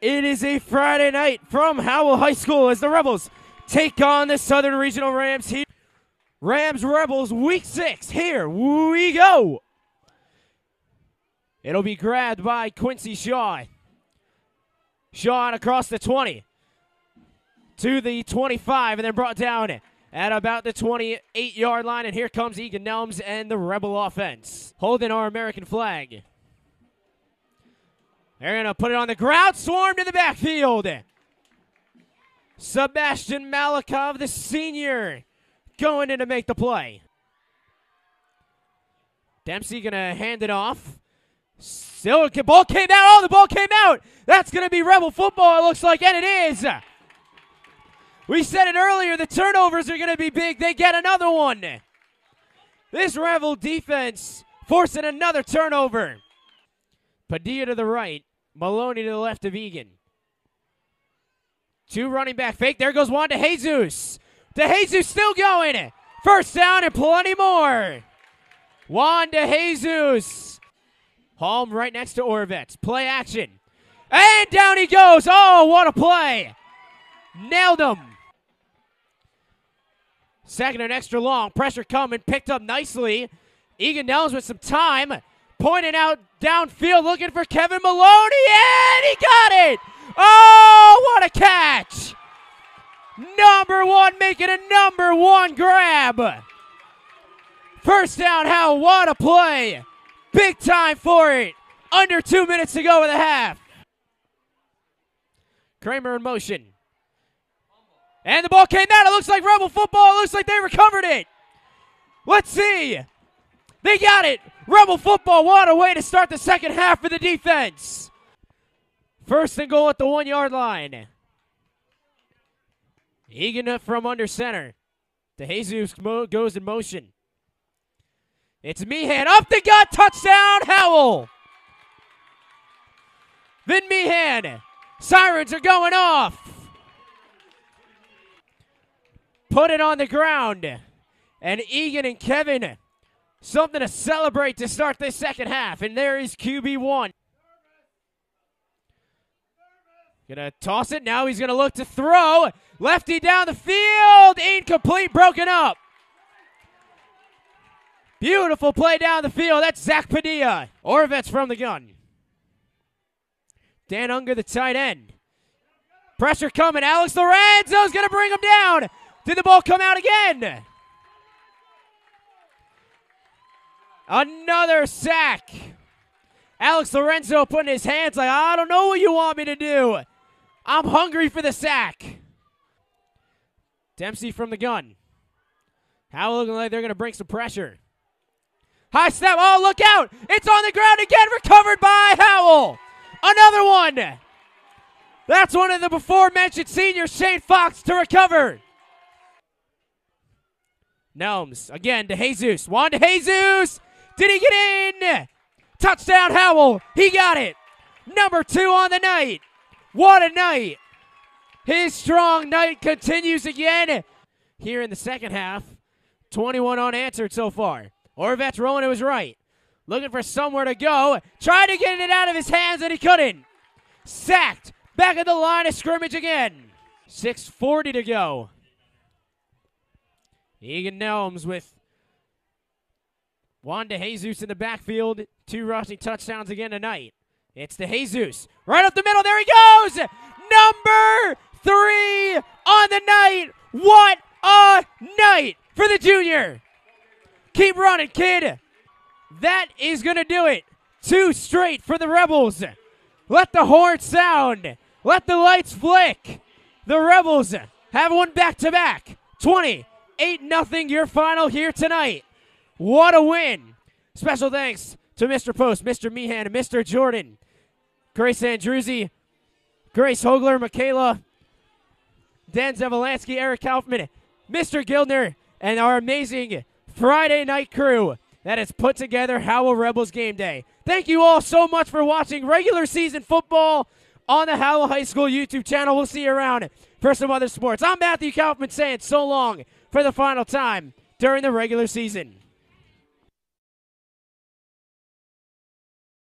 It is a Friday night from Howell High School as the Rebels take on the Southern Regional Rams. Here, Rams Rebels Week Six. Here we go. It'll be grabbed by Quincy Shaw. Shaw across the 20 to the 25 and then brought down at about the 28 yard line. And here comes Egan Nelms and the Rebel offense holding our American flag. They're going to put it on the ground, Swarm to the backfield. Sebastian Malikov, the senior, going in to make the play. Dempsey going to hand it off. Still, ball came out. Oh, the ball came out. That's going to be Rebel football, it looks like, and it is. We said it earlier, the turnovers are going to be big. They get another one. This Rebel defense forcing another turnover. Padilla to the right. Maloney to the left of Egan. Two running back fake. There goes Juan De Jesus. De Jesus still going. First down and plenty more. Juan De Jesus. Home right next to Orvets. Play action. And down he goes. Oh, what a play. Nailed him. Second and extra long. Pressure coming. Picked up nicely. Egan Nelms with some time. Pointing out downfield looking for Kevin Maloney. And he got it. Oh, what a catch. Number one making a number one grab. First down, how? What a play. Big time for it. Under two minutes to go with a half. Kramer in motion. And the ball came out. It looks like Rebel football. It looks like they recovered it. Let's see. They got it. Rebel football. What a way to start the second half for the defense. First and goal at the one yard line. Egan from under center. De Jesus goes in motion. It's Meehan up the gut. Touchdown, Howell. Then Meehan. Sirens are going off. Put it on the ground. And Egan and Kevin, something to celebrate to start this second half. And there is QB1. Gonna toss it. Now he's gonna look to throw. Lefty down the field. Incomplete, broken up. Beautiful play down the field. That's Zach Padilla. Orvets from the gun. Dan Unger, the tight end. Pressure coming. Alex Lorenzo's going to bring him down. Did the ball come out again? Another sack. Alex Lorenzo putting his hands like, I don't know what you want me to do. I'm hungry for the sack. Dempsey from the gun. How looking like they're going to bring some pressure. High snap. Oh, look out. It's on the ground again. Recovered by Howell. Another one. That's one of the before mentioned seniors, Shane Fox, to recover. Nelms again to Jesus. Juan De Jesus. Did he get in? Touchdown, Howell. He got it. Number two on the night. What a night. His strong night continues again here in the second half. 21 unanswered so far. Orvet's rolling to his right. Looking for somewhere to go. Trying to get it out of his hands and he couldn't. Sacked. Back at the line of scrimmage again. 6.40 to go. Egan Nelms with Juan De Jesus in the backfield. Two rushing touchdowns again tonight. It's De Jesus. Right up the middle. There he goes. Number three on the night. What a night for the junior. Keep running, kid. That is going to do it. Two straight for the Rebels. Let the horn sound. Let the lights flick. The Rebels have won back to back. 20 8 0 your final here tonight. What a win. Special thanks to Mr. Post, Mr. Meehan, Mr. Jordan, Grace Andruzzi, Grace Hogler, Michaela, Dan Zavalansky, Eric Kaufman, Mr. Gildner, and our amazing Friday night crew that has put together Howell Rebels game day. Thank you all so much for watching regular season football on the Howell High School YouTube channel. We'll see you around for some other sports. I'm Matthew Kaufman saying so long for the final time during the regular season.